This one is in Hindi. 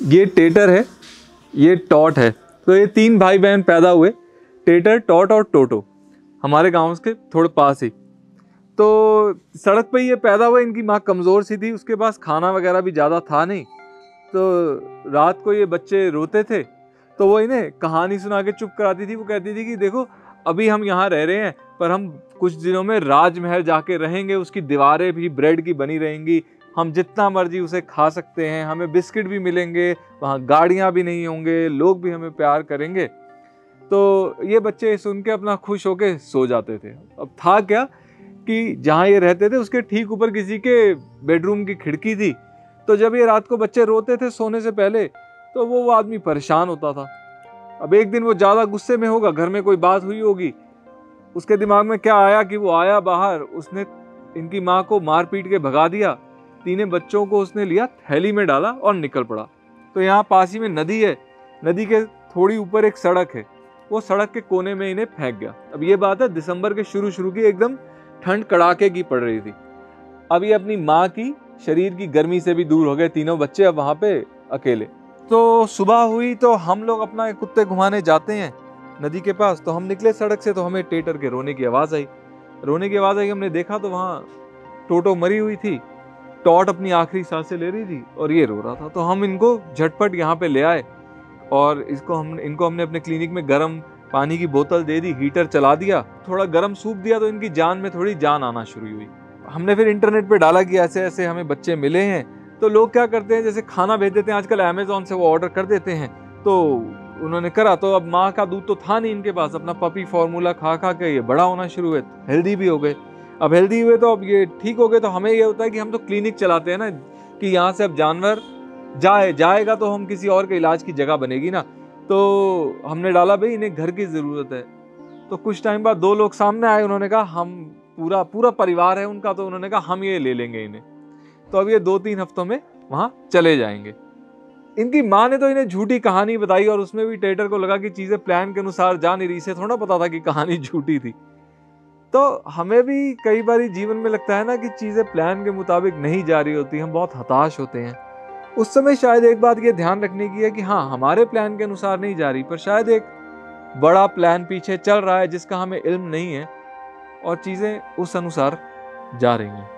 ये टेटर है, ये टॉट है। तो ये तीन भाई बहन पैदा हुए, टेटर, टॉट और टोटो। हमारे गाँव के थोड़े पास ही। तो सड़क पे ये पैदा हुए, इनकी माँ कमज़ोर सी थी, उसके पास खाना वगैरह भी ज़्यादा था नहीं। तो रात को ये बच्चे रोते थे तो वो इन्हें कहानी सुना के चुप कराती थी। वो कहती थी कि देखो, अभी हम यहाँ रह रहे हैं, पर हम कुछ दिनों में राजमहल जाके रहेंगे, उसकी दीवारें भी ब्रेड की बनी रहेंगी हम जितना मर्ज़ी उसे खा सकते हैं, हमें बिस्किट भी मिलेंगे, वहाँ गाड़ियाँ भी नहीं होंगे, लोग भी हमें प्यार करेंगे। तो ये बच्चे सुन के अपना खुश होके सो जाते थे। अब था क्या कि जहाँ ये रहते थे, उसके ठीक ऊपर किसी के बेडरूम की खिड़की थी। तो जब ये रात को बच्चे रोते थे सोने से पहले तो वो वो आदमी परेशान होता था। अब एक दिन वो ज़्यादा गुस्से में होगा, घर में कोई बात हुई होगी। उसके दिमाग में क्या आया कि वो आया बाहर, उसने इनकी माँ को मार पीट के भगा दिया। तीनों बच्चों को उसने लिया थैली में डाला और निकल पड़ा। तो यहाँ पास ही में नदी है। नदी के थोड़ी ऊपर एक सड़क है। वो सड़क के कोने में इन्हें फेंक गया। अब ये बात है, दिसंबर के शुरू शुरू की एकदम ठंड कड़ाके की पड़ रही थी। अब ये अपनी माँ की शरीर की गर्मी से भी दूर हो गए तीनों बच्चे अब वहाँ पे अकेले। तो सुबह हुई तो हम लोग अपना कुत्ते घुमाने जाते हैं नदी के पास। तो हम निकले सड़क से तो हमें टेटर के रोने की आवाज़ आई। रोने की आवाज़ आई, हमने देखा तो वहाँ टोटो मरी हुई थी। टॉट अपनी आखिरी साँसें ले रही थी और ये रो रहा था। तो हम इनको झटपट यहाँ पे ले आए और इसको हम, इनको हमने अपने क्लिनिक में गर्म पानी की बोतल दे दी, हीटर चला दिया, थोड़ा गर्म सूप दिया तो इनकी जान में थोड़ी जान आना शुरू हुई। हमने फिर इंटरनेट पे डाला कि ऐसे ऐसे हमें बच्चे मिले हैं। तो लोग क्या करते हैं, जैसे खाना भेज देते हैं, आजकल अमेजोन से वो ऑर्डर कर देते हैं। तो उन्होंने करा तो अब माँ का दूध तो था नहीं इनके पास, अपना पपी फॉर्मूला खा खा के ये बड़ा होना शुरू हुए हेल्दी भी हो गए। अब हेल्दी हुए तो अब ये ठीक हो गए तो हमें ये होता है कि हम तो क्लिनिक चलाते हैं ना, कि यहाँ से अब जानवर जाए, जाएगा तो हम किसी और के इलाज की जगह बनेगी ना। तो हमने डाला, भाई, इन्हें घर की ज़रूरत है। तो कुछ टाइम बाद दो लोग सामने आए, उन्होंने कहा, हम पूरा पूरा परिवार है उनका। तो उन्होंने कहा, हम ये ले लेंगे इन्हें। तो अब ये दो तीन हफ्तों में वहाँ चले जाएँगे। इनकी माँ ने तो इन्हें झूठी कहानी बताई और उसमें भी टेटर को लगा कि चीज़ें प्लान के अनुसार जा नहीं रही। से थोड़ा पता था कि कहानी झूठी थी। तो हमें भी कई बार जीवन में लगता है ना कि चीज़ें प्लान के मुताबिक नहीं जा रही होती, हम बहुत हताश होते हैं। उस समय शायद एक बात ये ध्यान रखने की है कि हाँ हमारे प्लान के अनुसार नहीं जा रही, पर शायद एक बड़ा प्लान पीछे चल रहा है जिसका हमें इल्म नहीं है और चीज़ें उस अनुसार जा रही हैं।